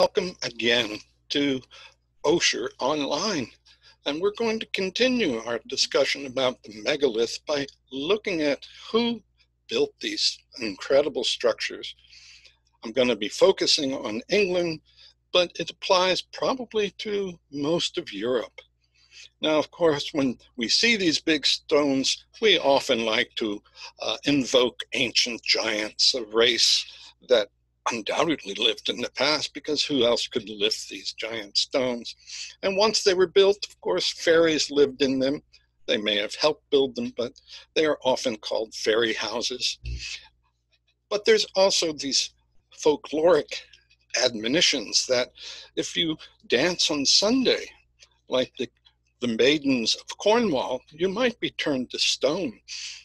Welcome again to Osher Online. And we're going to continue our discussion about the megalith by looking at who built these incredible structures. I'm going to be focusing on England, but it applies probably to most of Europe. Now, of course, when we see these big stones, we often like to uh, invoke ancient giants, a race that undoubtedly lived in the past because who else could lift these giant stones? And once they were built, of course, fairies lived in them. They may have helped build them, but they are often called fairy houses. But there's also these folkloric admonitions that if you dance on Sunday, like the, the maidens of Cornwall, you might be turned to stone.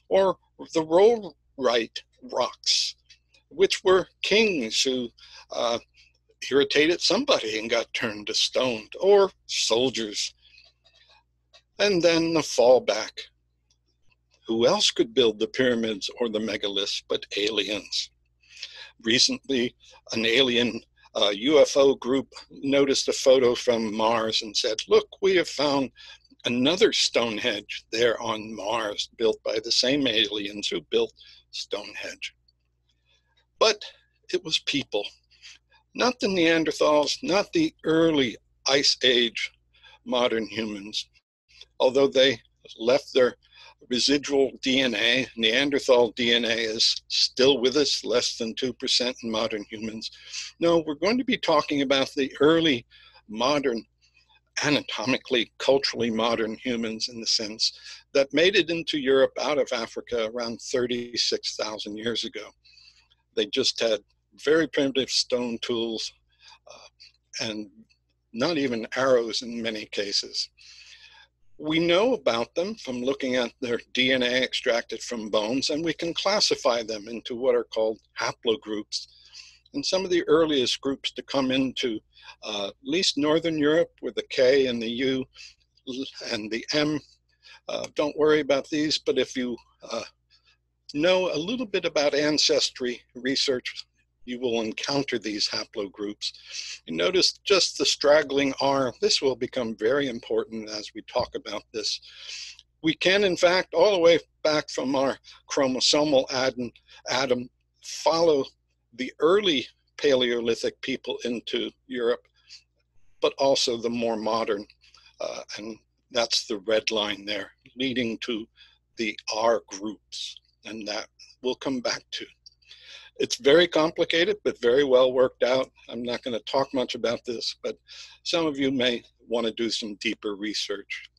Or the Rollright rocks which were kings who uh, irritated somebody and got turned to stone, or soldiers. And then the fallback. Who else could build the pyramids or the megaliths but aliens? Recently, an alien uh, UFO group noticed a photo from Mars and said, Look, we have found another Stonehenge there on Mars, built by the same aliens who built Stonehenge. But it was people, not the Neanderthals, not the early Ice Age modern humans, although they left their residual DNA. Neanderthal DNA is still with us, less than 2% in modern humans. No, we're going to be talking about the early modern, anatomically, culturally modern humans in the sense that made it into Europe out of Africa around 36,000 years ago. They just had very primitive stone tools uh, and not even arrows in many cases. We know about them from looking at their DNA extracted from bones, and we can classify them into what are called haplogroups. And some of the earliest groups to come into uh, at least Northern Europe with the K and the U and the M. Uh, don't worry about these, but if you uh, know a little bit about ancestry research, you will encounter these haplogroups. You notice just the straggling R. This will become very important as we talk about this. We can, in fact, all the way back from our chromosomal Adam, Adam follow the early Paleolithic people into Europe, but also the more modern. Uh, and that's the red line there, leading to the R groups and that we'll come back to. It's very complicated, but very well worked out. I'm not going to talk much about this, but some of you may want to do some deeper research.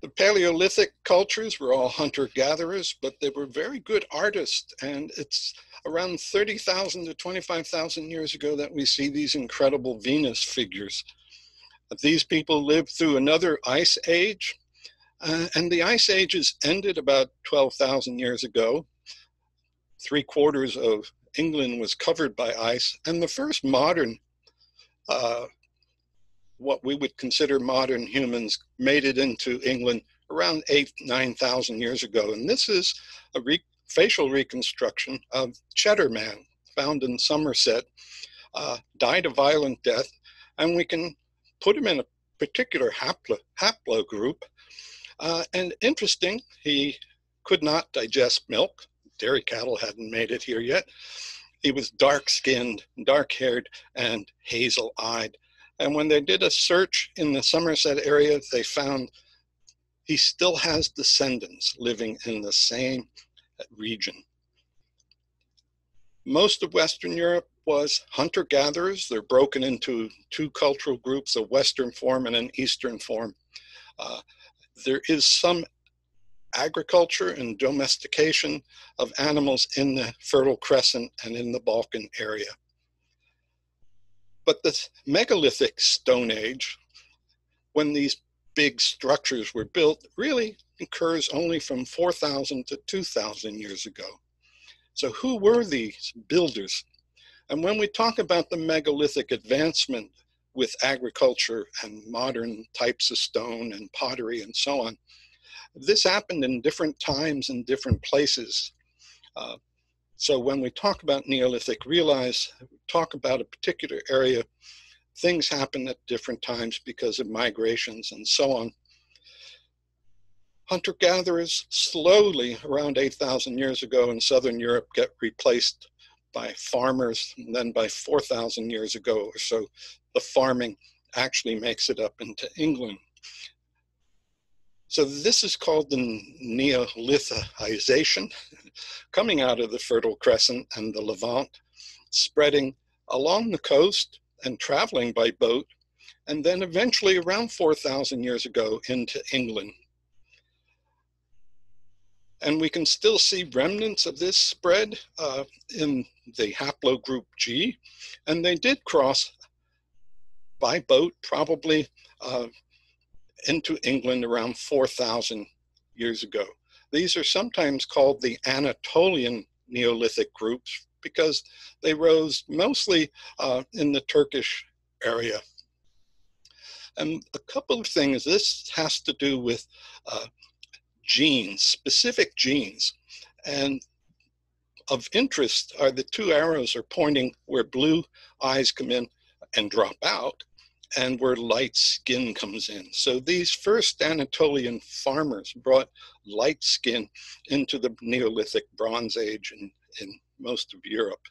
The Paleolithic cultures were all hunter gatherers, but they were very good artists. And it's around 30,000 to 25,000 years ago that we see these incredible Venus figures. These people lived through another ice age, uh, and the ice ages ended about 12,000 years ago. Three quarters of England was covered by ice, and the first modern, uh, what we would consider modern humans, made it into England around eight, 9,000 years ago. And this is a re- facial reconstruction of Cheddar Man, found in Somerset, uh, died a violent death, and we can put him in a particular haplo, haplogroup uh, and interesting, he could not digest milk. Dairy cattle hadn't made it here yet. He was dark skinned, dark haired, and hazel eyed. And when they did a search in the Somerset area, they found he still has descendants living in the same region. Most of Western Europe was hunter gatherers. They're broken into two cultural groups a Western form and an Eastern form. Uh, there is some agriculture and domestication of animals in the Fertile Crescent and in the Balkan area. But the megalithic Stone Age, when these big structures were built, really occurs only from 4,000 to 2,000 years ago. So, who were these builders? And when we talk about the megalithic advancement with agriculture and modern types of stone and pottery and so on. This happened in different times and different places. Uh, So when we talk about Neolithic, realize, talk about a particular area, things happen at different times because of migrations and so on. Hunter-gatherers slowly, around 8,000 years ago in Southern Europe, get replaced by farmers, then by 4,000 years ago or so, the farming actually makes it up into England. So this is called the Neolithization, coming out of the Fertile Crescent and the Levant, spreading along the coast and traveling by boat, and then eventually around 4,000 years ago into England. And we can still see remnants of this spread uh, in the haplogroup G, and they did cross by boat probably uh, into England around 4,000 years ago. These are sometimes called the Anatolian Neolithic groups because they rose mostly uh, in the Turkish area. And a couple of things, this has to do with uh, genes, specific genes. And of interest are the two arrows are pointing where blue eyes come in and drop out and where light skin comes in. So these first Anatolian farmers brought light skin into the Neolithic Bronze Age in, in most of Europe.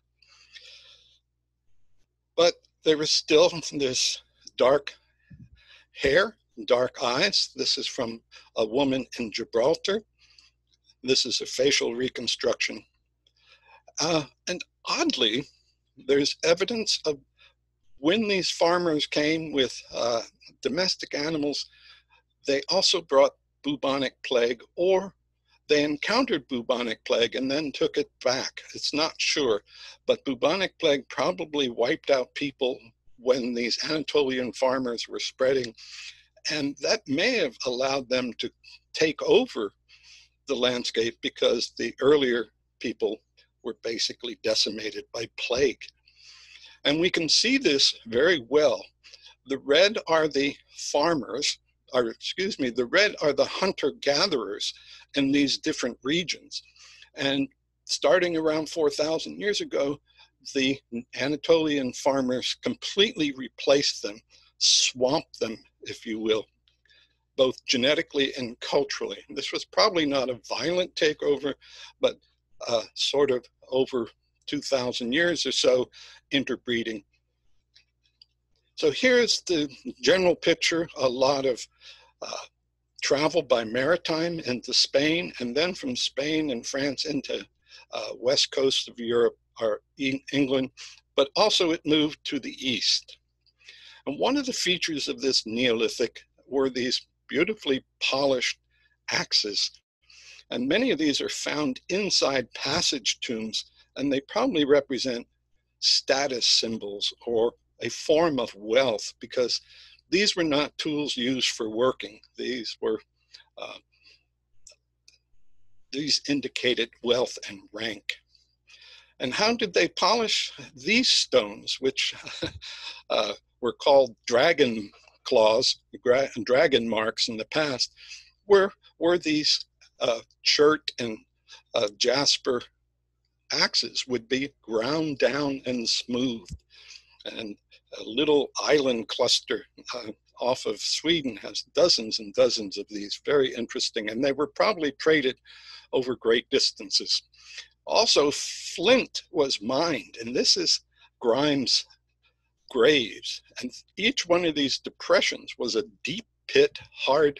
But there was still this dark hair, dark eyes. This is from a woman in Gibraltar. This is a facial reconstruction. Uh, and oddly, there's evidence of when these farmers came with uh, domestic animals, they also brought bubonic plague or they encountered bubonic plague and then took it back. It's not sure, but bubonic plague probably wiped out people when these Anatolian farmers were spreading. And that may have allowed them to take over the landscape because the earlier people were basically decimated by plague. And we can see this very well. The red are the farmers, or excuse me, the red are the hunter gatherers in these different regions. And starting around 4,000 years ago, the Anatolian farmers completely replaced them, swamped them, if you will, both genetically and culturally. This was probably not a violent takeover, but uh, sort of over 2,000 years or so interbreeding. So here's the general picture, a lot of uh, travel by maritime into Spain, and then from Spain and France into uh, west coast of Europe or England, but also it moved to the east. And one of the features of this Neolithic were these beautifully polished axes. And many of these are found inside passage tombs and they probably represent status symbols or a form of wealth because these were not tools used for working. These were, uh, these indicated wealth and rank. And how did they polish these stones, which uh, were called dragon claws, and dragon marks in the past, were, were these uh, chert and uh, jasper axes would be ground down and smooth. And a little island cluster uh, off of Sweden has dozens and dozens of these, very interesting, and they were probably traded over great distances. Also, flint was mined, and this is Grimes graves. And each one of these depressions was a deep pit, hard,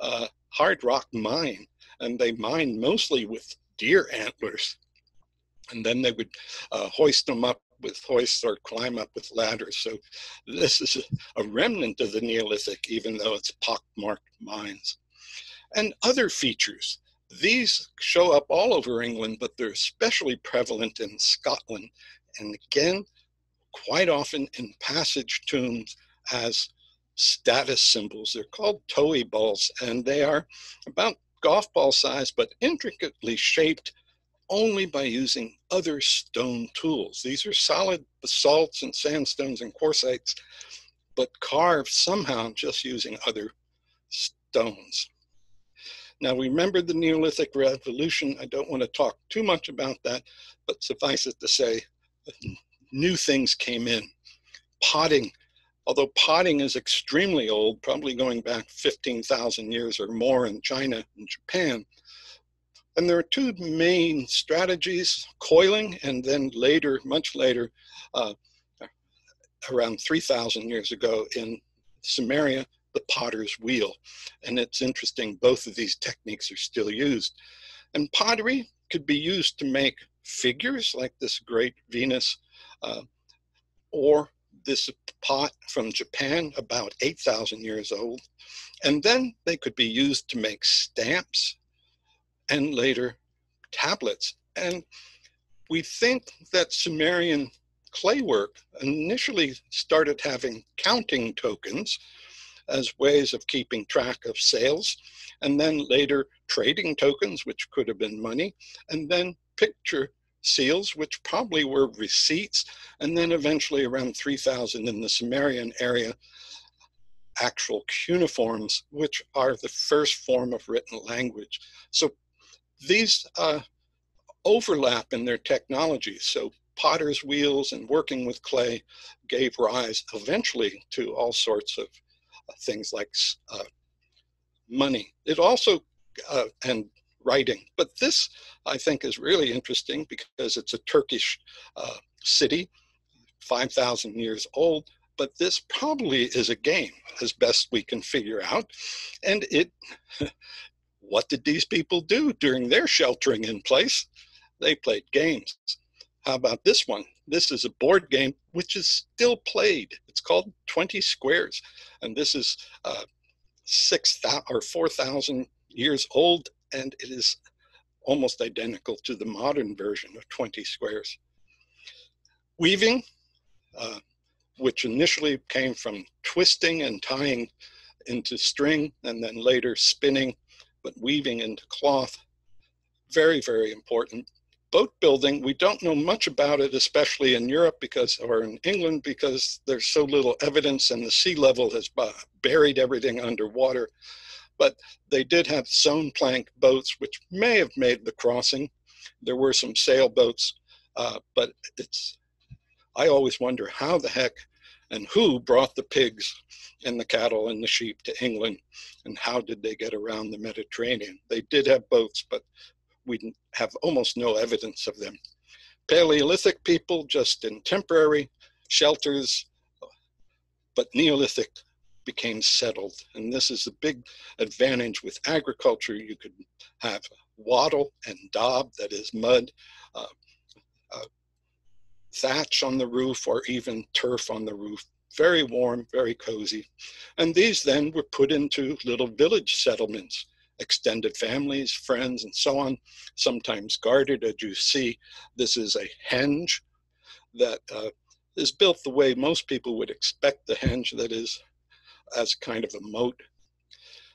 uh, hard rock mine, and they mined mostly with deer antlers and then they would uh, hoist them up with hoists or climb up with ladders. So this is a, remnant of the Neolithic, even though it's pockmarked mines. And other features. These show up all over England, but they're especially prevalent in Scotland. And again, quite often in passage tombs as status symbols. They're called towie balls, and they are about golf ball size, but intricately shaped only by using other stone tools. These are solid basalts and sandstones and quartzites, but carved somehow just using other stones. Now, remember the Neolithic Revolution. I don't want to talk too much about that, but suffice it to say, new things came in. Potting, although potting is extremely old, probably going back 15,000 years or more in China and Japan. And there are two main strategies coiling, and then later, much later, uh, around 3,000 years ago in Sumeria, the potter's wheel. And it's interesting, both of these techniques are still used. And pottery could be used to make figures like this great Venus, uh, or this pot from Japan, about 8,000 years old. And then they could be used to make stamps and later tablets. And we think that Sumerian claywork initially started having counting tokens as ways of keeping track of sales, and then later trading tokens, which could have been money, and then picture seals, which probably were receipts, and then eventually around 3000 in the Sumerian area, actual cuneiforms, which are the first form of written language. So these uh, overlap in their technologies. So potter's wheels and working with clay gave rise eventually to all sorts of uh, things like uh, money. It also, uh, and writing. But this, I think, is really interesting because it's a Turkish uh, city, 5,000 years old. But this probably is a game, as best we can figure out. And it, what did these people do during their sheltering in place? They played games. How about this one? This is a board game which is still played. It's called 20 Squares, and this is uh, six thousand or four thousand years old, and it is almost identical to the modern version of 20 Squares. Weaving, uh, which initially came from twisting and tying into string, and then later spinning, but weaving into cloth. Very, very important boat building, we don't know much about it, especially in Europe because, or in England, because there's so little evidence and the sea level has buried everything underwater. But they did have sewn plank boats, which may have made the crossing. There were some sailboats, uh, but it's, I always wonder how the heck and who brought the pigs and the cattle and the sheep to England and how did they get around the Mediterranean? They did have boats, but we have almost no evidence of them. Paleolithic people just in temporary shelters, but Neolithic became settled. And this is a big advantage with agriculture. You could have wattle and daub, that is mud, uh, uh, thatch on the roof, or even turf on the roof. Very warm, very cozy. And these then were put into little village settlements extended families, friends, and so on, sometimes guarded. As you see, this is a henge that uh, is built the way most people would expect the henge, that is, as kind of a moat.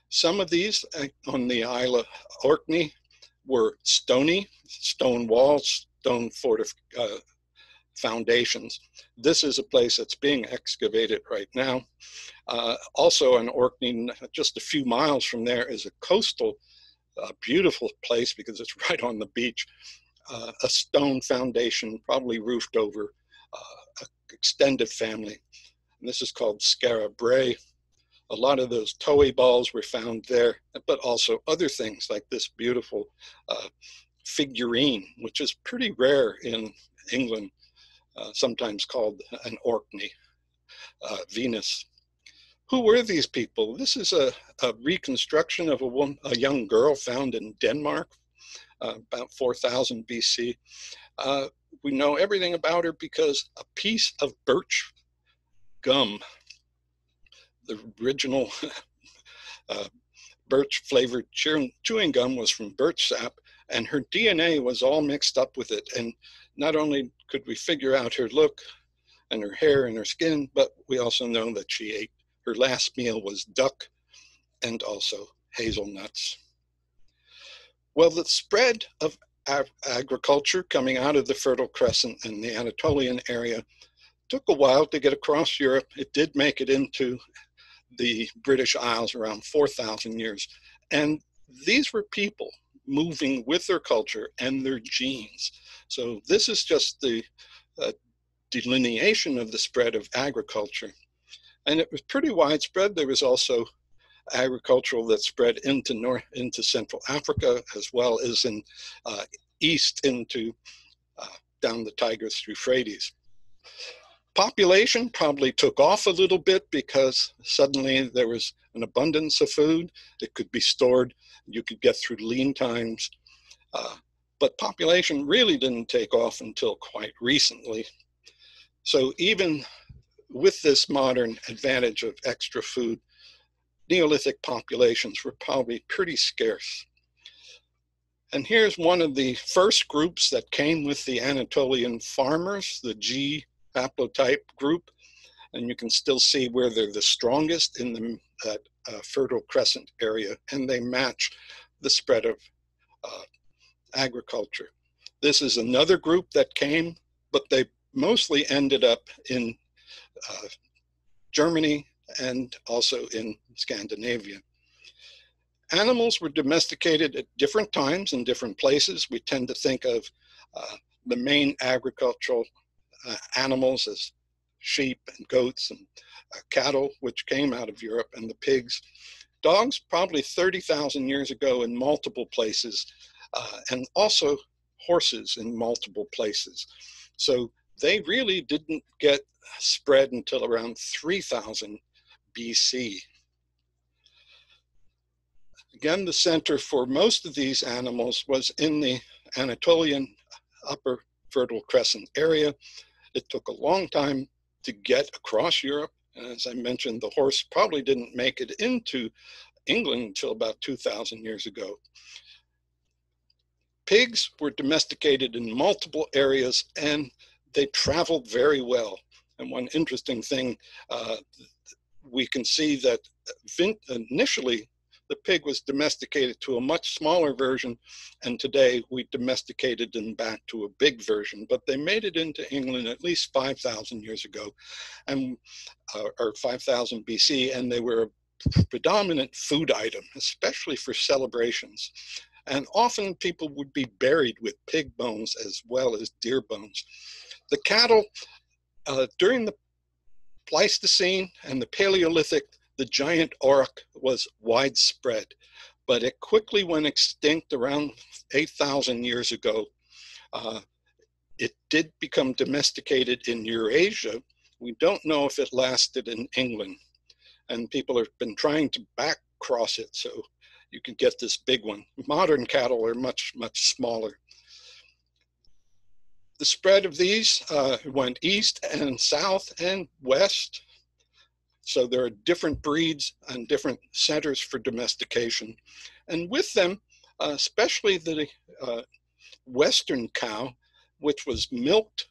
Some of these uh, on the Isle of Orkney were stony, stone walls, stone fortif- uh, foundations. This is a place that's being excavated right now. Uh, also in Orkney, just a few miles from there, is a coastal, uh, beautiful place because it's right on the beach. Uh, a stone foundation, probably roofed over uh, extended family. And this is called Skara Brae. A lot of those towie balls were found there, but also other things like this beautiful uh, figurine, which is pretty rare in England, uh, sometimes called an Orkney Venus. Who were these people? This is a, a reconstruction of a, woman, a young girl found in Denmark uh, about 4000 BC. Uh, we know everything about her because a piece of birch gum, the original uh, birch flavored chewing gum was from birch sap, and her DNA was all mixed up with it. And not only could we figure out her look and her hair and her skin, but we also know that she ate her last meal was duck and also hazelnuts. Well, the spread of ag agriculture coming out of the Fertile Crescent and the Anatolian area took a while to get across Europe. It did make it into the British Isles around 4,000 years. And these were people moving with their culture and their genes. So this is just the uh, delineation of the spread of agriculture. And it was pretty widespread. There was also agricultural that spread into north into Central Africa as well as in uh, east into uh, down the Tigris Euphrates. Population probably took off a little bit because suddenly there was an abundance of food. It could be stored. You could get through lean times. Uh, but population really didn't take off until quite recently. So even with this modern advantage of extra food, Neolithic populations were probably pretty scarce. And here's one of the first groups that came with the Anatolian farmers, the G haplotype group. And you can still see where they're the strongest in the uh, uh, Fertile Crescent area, and they match the spread of uh, agriculture. This is another group that came, but they mostly ended up in uh, Germany and also in Scandinavia. Animals were domesticated at different times in different places. We tend to think of uh, the main agricultural uh, animals as sheep and goats and uh, cattle, which came out of Europe, and the pigs. Dogs, probably 30,000 years ago in multiple places, uh, and also horses in multiple places. So they really didn't get spread until around 3000 BC. Again, the center for most of these animals was in the Anatolian upper Fertile Crescent area. It took a long time to get across Europe. And as I mentioned, the horse probably didn't make it into England until about 2,000 years ago. Pigs were domesticated in multiple areas and they traveled very well. And one interesting thing, uh, we can see that initially the pig was domesticated to a much smaller version, and today we domesticated them back to a big version. But they made it into England at least 5,000 years ago, and uh, or 5,000 BC, and they were a predominant food item, especially for celebrations. And often people would be buried with pig bones as well as deer bones. The cattle, uh, during the Pleistocene and the Paleolithic, the giant auroch was widespread, but it quickly went extinct around 8,000 years ago. Uh, it did become domesticated in Eurasia. We don't know if it lasted in England. And people have been trying to back cross it so you can get this big one. Modern cattle are much, much smaller. The spread of these uh, went east and south and west so there are different breeds and different centers for domestication. And with them, uh, especially the uh, Western cow, which was milked,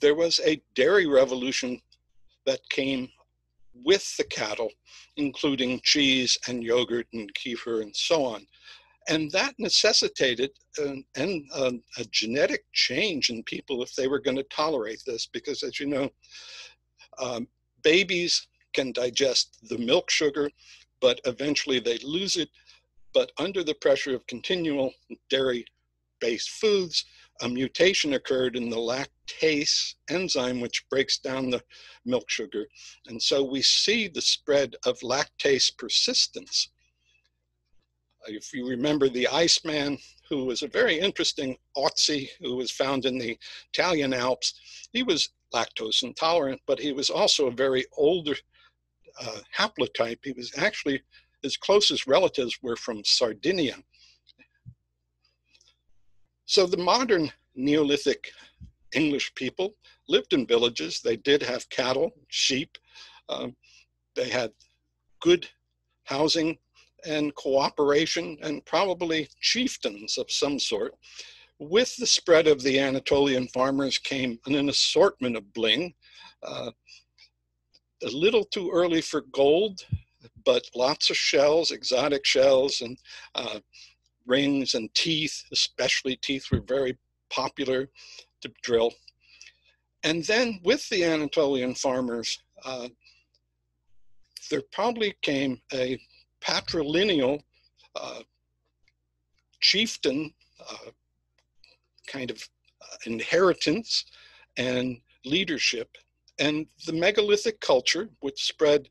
there was a dairy revolution that came with the cattle, including cheese and yogurt and kefir and so on. And that necessitated an, an, a, a genetic change in people if they were going to tolerate this, because as you know, um, babies can digest the milk sugar, but eventually they lose it. But under the pressure of continual dairy based foods, a mutation occurred in the lactase enzyme, which breaks down the milk sugar. And so we see the spread of lactase persistence. If you remember the Iceman, who was a very interesting Otzi, who was found in the Italian Alps, he was lactose intolerant, but he was also a very older uh, haplotype. He was actually, his closest relatives were from Sardinia. So the modern Neolithic English people lived in villages. They did have cattle, sheep. Um, they had good housing and cooperation and probably chieftains of some sort. With the spread of the Anatolian farmers came an assortment of bling. Uh, a little too early for gold, but lots of shells, exotic shells, and uh, rings and teeth, especially teeth, were very popular to drill. And then with the Anatolian farmers, uh, there probably came a patrilineal uh, chieftain uh, kind of uh, inheritance and leadership. And the megalithic culture, which spread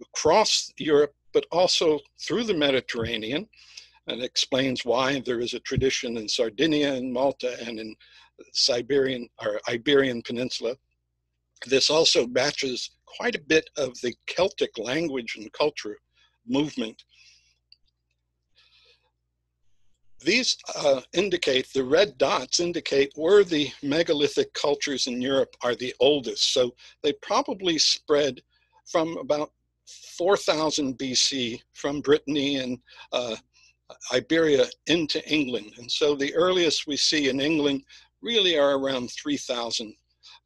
across Europe, but also through the Mediterranean, and explains why there is a tradition in Sardinia and Malta and in Siberian or Iberian Peninsula. This also matches quite a bit of the Celtic language and culture movement. These uh, indicate, the red dots indicate where the megalithic cultures in Europe are the oldest. So they probably spread from about 4000 BC from Brittany and uh, Iberia into England. And so the earliest we see in England really are around 3000,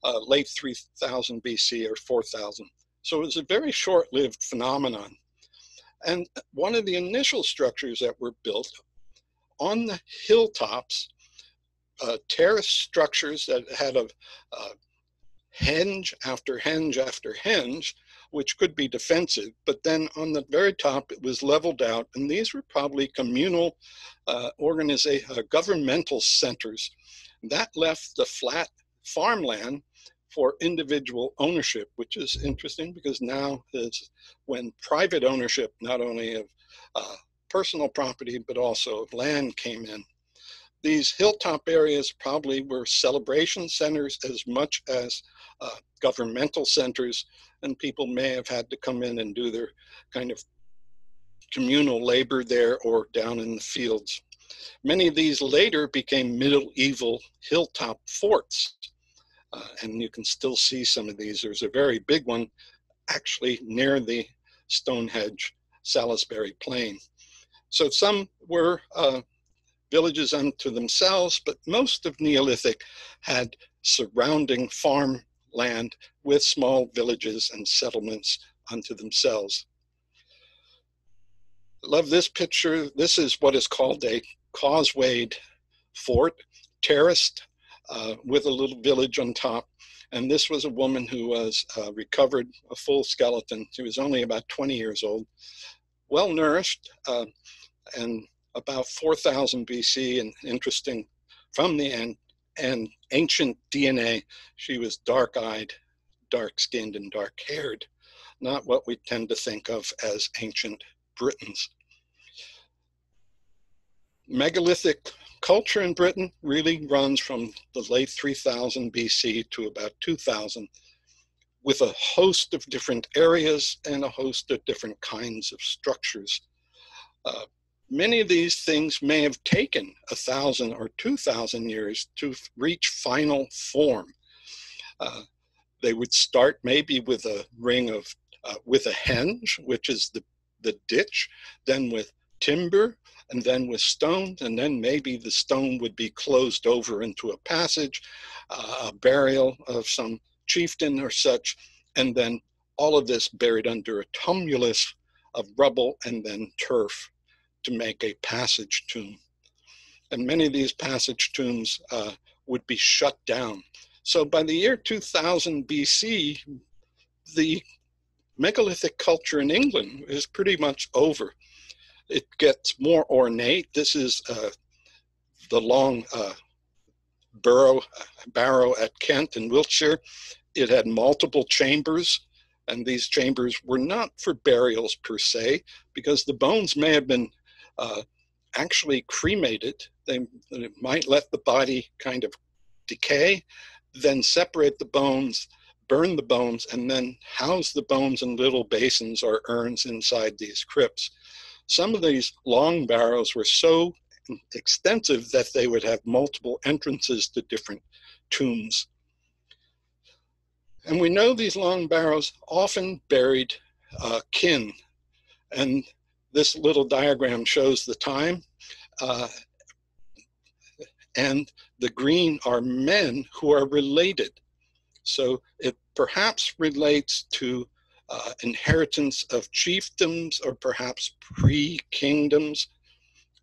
uh, late 3000 BC or 4000. So it was a very short lived phenomenon. And one of the initial structures that were built on the hilltops, uh, terrace structures that had a, a henge after henge after henge, which could be defensive. But then on the very top, it was leveled out, and these were probably communal uh, organization, uh, governmental centers. That left the flat farmland for individual ownership, which is interesting because now is when private ownership, not only of uh, personal property, but also of land came in. These hilltop areas probably were celebration centers as much as uh, governmental centers, and people may have had to come in and do their kind of communal labor there or down in the fields. Many of these later became medieval hilltop forts, uh, and you can still see some of these. There's a very big one actually near the Stonehenge Salisbury Plain. So some were uh, villages unto themselves, but most of Neolithic had surrounding farm land with small villages and settlements unto themselves. Love this picture. This is what is called a causewayed fort, terraced uh, with a little village on top. And this was a woman who was uh, recovered a full skeleton. She was only about 20 years old, well nourished, uh, and about 4000 BC, and interesting from the end, and ancient DNA, she was dark eyed, dark skinned, and dark haired, not what we tend to think of as ancient Britons. Megalithic culture in Britain really runs from the late 3000 BC to about 2000 with a host of different areas and a host of different kinds of structures. Uh, many of these things may have taken a thousand or two thousand years to reach final form. Uh, they would start maybe with a ring of, uh, with a henge, which is the, the ditch, then with timber, and then with stones, and then maybe the stone would be closed over into a passage, uh, a burial of some chieftain or such, and then all of this buried under a tumulus of rubble and then turf to make a passage tomb. And many of these passage tombs uh, would be shut down. So by the year 2000 BC, the megalithic culture in England is pretty much over. It gets more ornate. This is uh, the long uh, barrow, barrow at Kennet in Wiltshire. It had multiple chambers, and these chambers were not for burials per se, because the bones may have been uh, actually cremated. They, they might let the body kind of decay, then separate the bones, burn the bones, and then house the bones in little basins or urns inside these crypts. Some of these long barrows were so extensive that they would have multiple entrances to different tombs. And we know these long barrows often buried uh, kin, and this little diagram shows the time. Uh, and the green are men who are related. So it perhaps relates to uh, inheritance of chiefdoms or perhaps pre-kingdoms.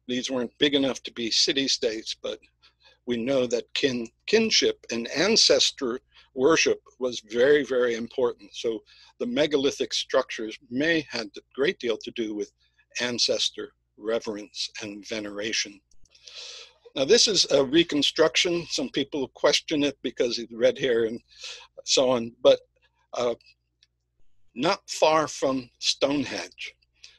These weren't big enough to be city-states, but we know that kin, kinship and ancestor worship was very, very important. So the megalithic structures may had a great deal to do with ancestor reverence and veneration. Now, this is a reconstruction. Some people question it because he's red hair and so on, but uh, not far from Stonehenge.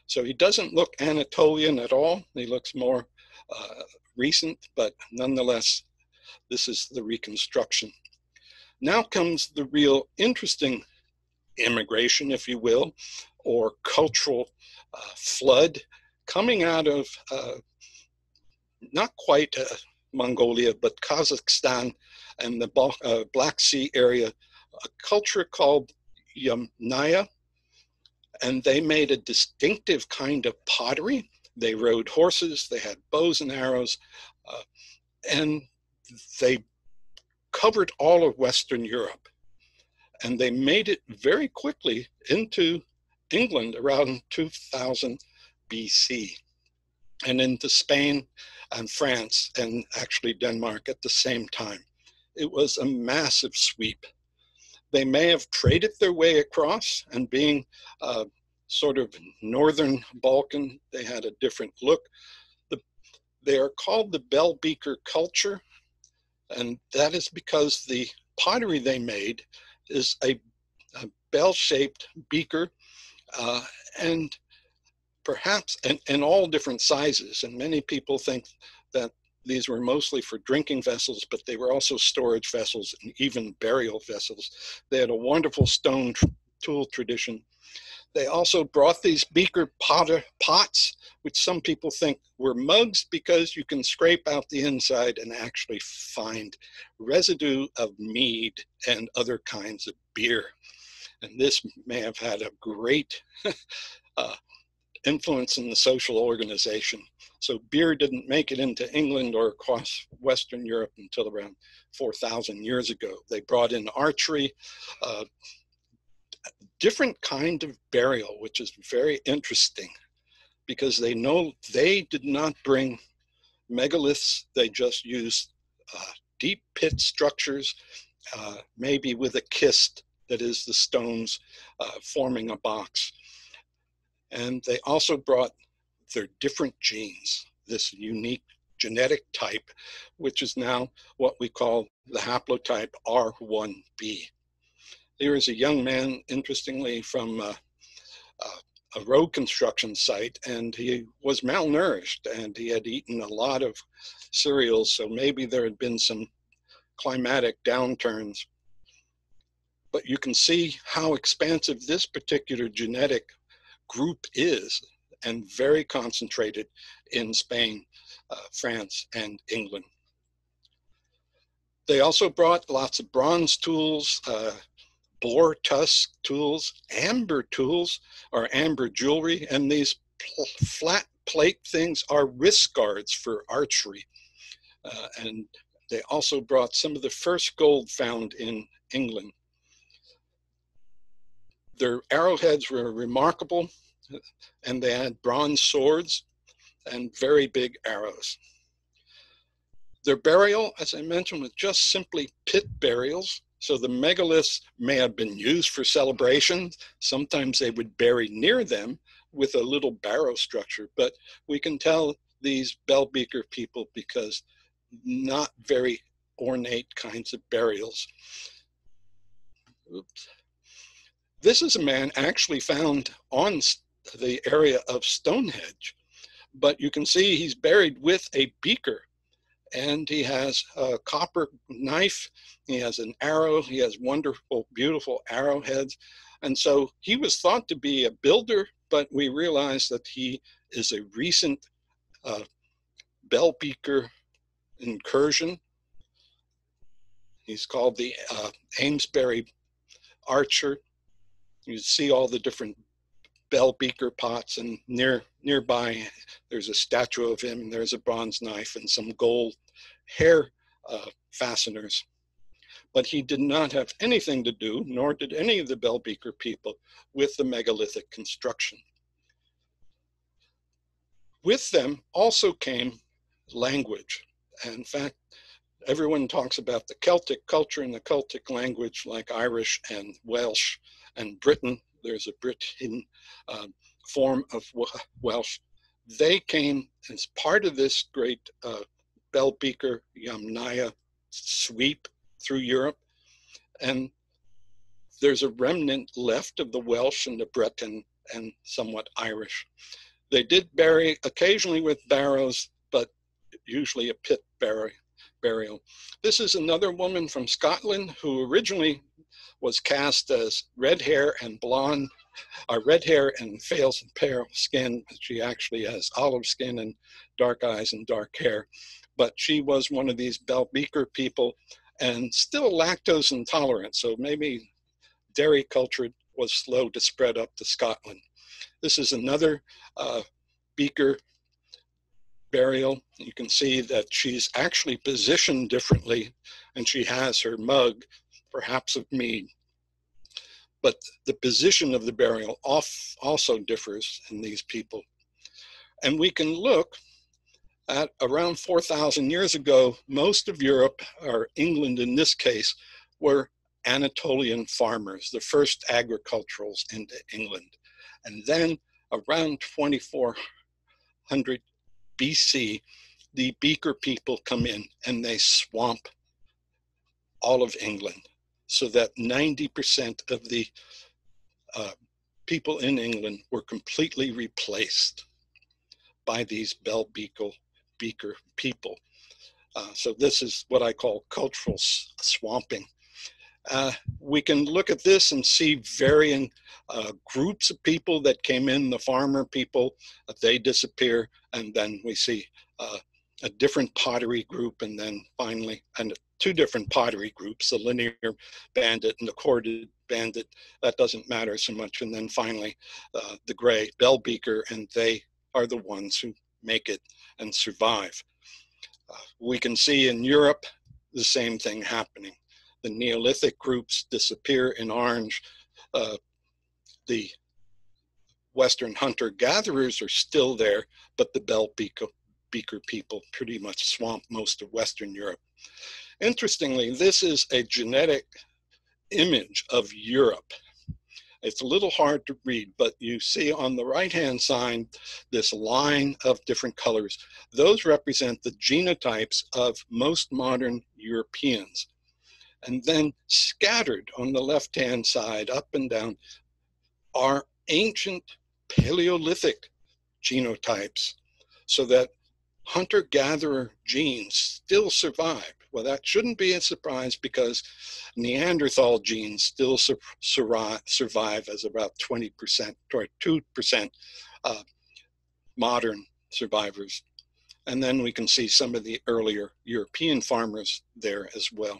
So he doesn't look Anatolian at all. He looks more uh, recent, but nonetheless, this is the reconstruction. Now comes the real interesting immigration, if you will, or cultural uh, flood coming out of uh, not quite uh, Mongolia, but Kazakhstan and the uh, Black Sea area, a culture called Yamnaya, and they made a distinctive kind of pottery. They rode horses, they had bows and arrows, uh, and they covered all of Western Europe. And they made it very quickly into England around 2000 BC and into Spain and France and actually Denmark at the same time. It was a massive sweep. They may have traded their way across, and being uh, sort of northern Balkan, they had a different look. The, they are called the bell beaker culture, and that is because the pottery they made is a, a bell shaped beaker, uh, and perhaps in, all different sizes. And many people think that these were mostly for drinking vessels, but they were also storage vessels and even burial vessels. They had a wonderful stone tool tradition. They also brought these beaker potter pots, which some people think were mugs because you can scrape out the inside and actually find residue of mead and other kinds of beer. And this may have had a great uh, influence in the social organization. So beer didn't make it into England or across Western Europe until around 4,000 years ago. They brought in archery, uh, different kind of burial, which is very interesting because they know they did not bring megaliths. They just used uh, deep pit structures, uh, maybe with a kist that is the stones uh, forming a box. And they also brought their different genes, this unique genetic type, which is now what we call the haplotype R1b. There is a young man, interestingly, from uh, uh, a road construction site, and he was malnourished and he had eaten a lot of cereals, so maybe there had been some climatic downturns. But you can see how expansive this particular genetic group is and very concentrated in Spain, uh, France, and England. They also brought lots of bronze tools, uh, boar tusk tools, amber tools, or amber jewelry, and these pl flat plate things are wrist guards for archery. Uh, and they also brought some of the first gold found in England. Their arrowheads were remarkable, and they had bronze swords and very big arrows. Their burial, as I mentioned, was just simply pit burials. So the megaliths may have been used for celebrations. Sometimes they would bury near them with a little barrow structure, but we can tell these bell beaker people because not very ornate kinds of burials. Oops. This is a man actually found on the area of Stonehenge, but you can see he's buried with a beaker and he has a copper knife, he has an arrow, he has wonderful, beautiful arrowheads. And so he was thought to be a builder, but we realize that he is a recent uh, bell beaker incursion. He's called the uh, Amesbury Archer. You see all the different bell beaker pots and near nearby there's a statue of him and there's a bronze knife and some gold hair uh, fasteners. But he did not have anything to do nor did any of the bell beaker people with the megalithic construction. With them also came language. In fact everyone talks about the celtic culture and the celtic language like irish and welsh and britain there's a Breton uh, form of Welsh, they came as part of this great uh, Bell Beaker Yamnaya sweep through Europe. And there's a remnant left of the Welsh and the Breton and somewhat Irish. They did bury occasionally with barrows, but usually a pit bury, burial. This is another woman from Scotland who originally was cast as red hair and blonde, uh, red hair and pale, pale skin. She actually has olive skin and dark eyes and dark hair. But she was one of these Bell Beaker people and still lactose intolerant. So maybe dairy culture was slow to spread up to Scotland. This is another uh, Beaker burial. You can see that she's actually positioned differently and she has her mug, perhaps of mead. But the position of the burial off also differs in these people. And we can look at around 4,000 years ago, most of Europe, or England in this case, were Anatolian farmers, the first agriculturals into England. And then around 2400 BC, the Beaker people come in and they swamp all of England so that 90% of the uh, people in England were completely replaced by these Bell Beaker, Beaker people. Uh, so this is what I call cultural swamping. Uh, we can look at this and see varying uh, groups of people that came in, the farmer people, uh, they disappear, and then we see uh, a different pottery group, and then finally, and two different pottery groups, the linear bandit and the corded bandit, that doesn't matter so much, and then finally uh, the gray bell beaker, and they are the ones who make it and survive. Uh, we can see in Europe the same thing happening the Neolithic groups disappear in orange. Uh, the Western hunter gatherers are still there, but the Bell Beaker, Beaker people pretty much swamp most of Western Europe. Interestingly, this is a genetic image of Europe. It's a little hard to read, but you see on the right hand side this line of different colors. Those represent the genotypes of most modern Europeans and then scattered on the left hand side, up and down, are ancient Paleolithic genotypes, so that hunter gatherer genes still survive. Well, that shouldn't be a surprise because Neanderthal genes still sur- sur- survive as about 20% or 2% uh, modern survivors. And then we can see some of the earlier European farmers there as well.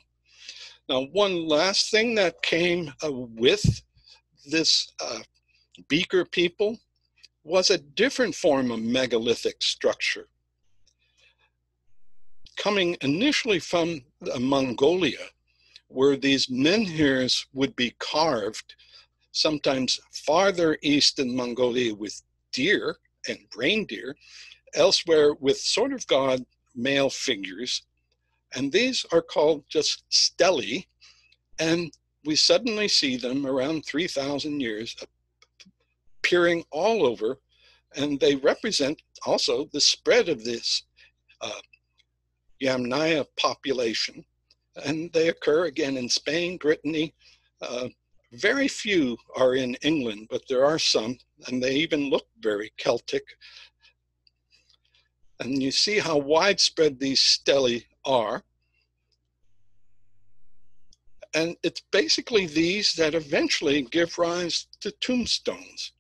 Now, one last thing that came uh, with this uh, Beaker people was a different form of megalithic structure. Coming initially from Mongolia, where these menhirs would be carved, sometimes farther east in Mongolia with deer and reindeer, elsewhere with sort of god male figures and these are called just stelae. And we suddenly see them around 3,000 years appearing all over. And they represent also the spread of this uh, Yamnaya population. And they occur again in Spain, Brittany. Uh, very few are in England, but there are some, and they even look very Celtic. And you see how widespread these stelae are. And it's basically these that eventually give rise to tombstones.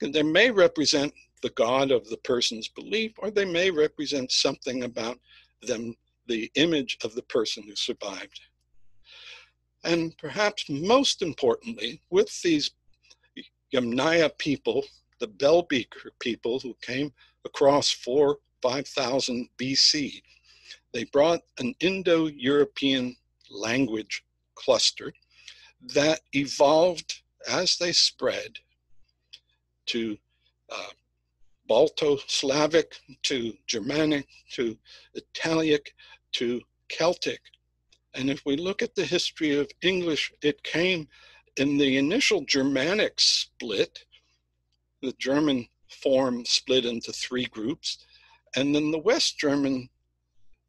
And they may represent the God of the person's belief, or they may represent something about them, the image of the person who survived. And perhaps most importantly, with these Yamnaya people, the Bell Beaker people who came across four, 5,000 BC, they brought an Indo European language cluster that evolved as they spread to uh, Balto Slavic, to Germanic, to Italic, to Celtic. And if we look at the history of English, it came in the initial Germanic split. The German form split into three groups. And then the West German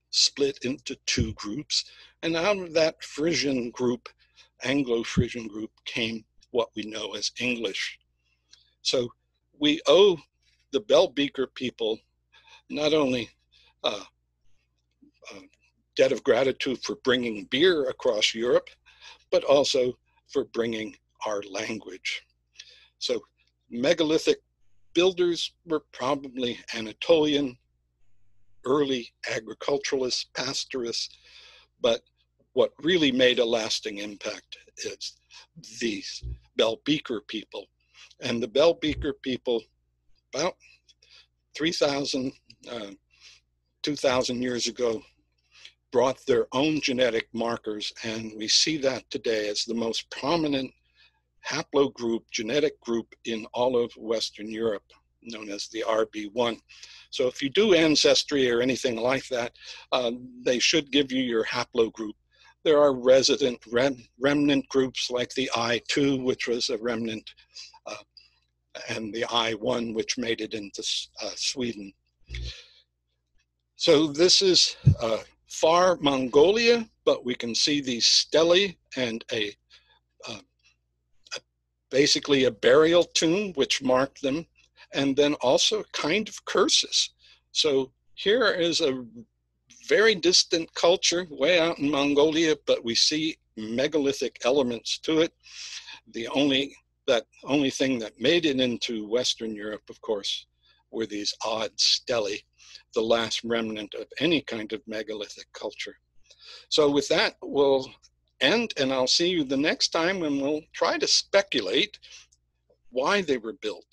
split into two groups. And out of that Frisian group, Anglo Frisian group, came what we know as English. So we owe the Bell Beaker people not only uh, a debt of gratitude for bringing beer across Europe, but also for bringing our language. So megalithic builders were probably Anatolian, early agriculturalists, pastorists, but what really made a lasting impact is these Bell Beaker people. And the Bell Beaker people, about 3,000, uh, 2,000 years ago, brought their own genetic markers, and we see that today as the most prominent haplogroup, genetic group in all of Western Europe, known as the RB1. So if you do ancestry or anything like that, uh, they should give you your haplogroup. There are resident rem remnant groups like the I2, which was a remnant, and the I1, which made it into uh, Sweden. So this is uh, far Mongolia, but we can see these stelae and a, uh, a, basically a burial tomb which marked them, and then also kind of curses. So here is a very distant culture way out in Mongolia, but we see megalithic elements to it. The only that only thing that made it into Western Europe, of course, were these odd stelae the last remnant of any kind of megalithic culture. So with that, we'll end and I'll see you the next time and we'll try to speculate why they were built.